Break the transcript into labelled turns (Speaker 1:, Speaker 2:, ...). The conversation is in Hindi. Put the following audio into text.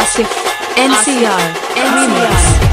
Speaker 1: Asif NCR NCR